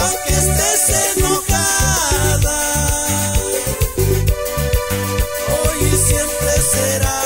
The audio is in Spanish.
aunque estés enojada, hoy y siempre será.